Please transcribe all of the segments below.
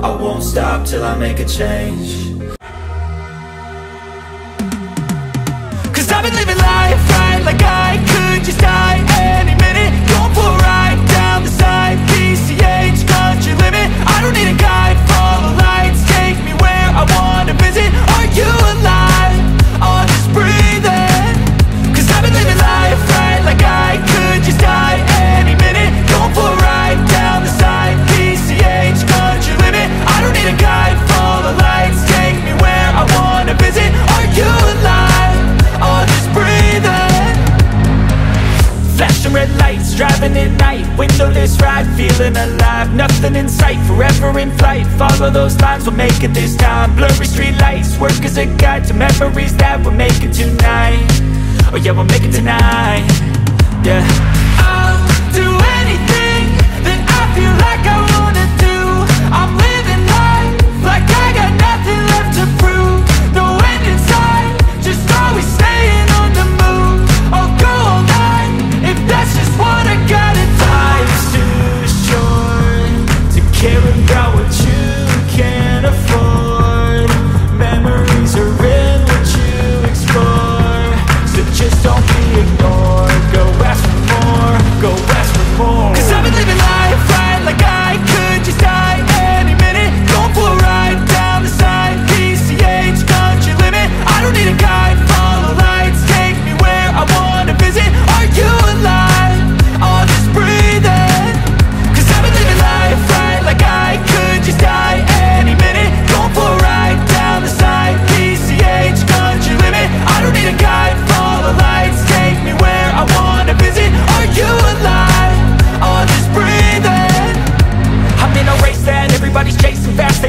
I won't stop till I make a change. Cause I've been living life right like I could just die any feeling alive. Nothing in sight, forever in flight. Follow those lines, we'll make it this time. Blurry street lights, work as a guide To memories that we're making tonight. Oh yeah, we'll make it tonight. Yeah. I'll do anything that I feel like I to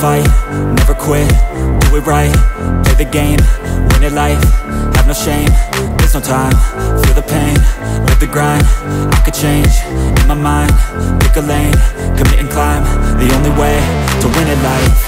fight, never quit, do it right, play the game, win it life, have no shame, there's no time, feel the pain, live the grind, I could change, in my mind, pick a lane, commit and climb, the only way to win it life,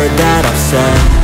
word that I've said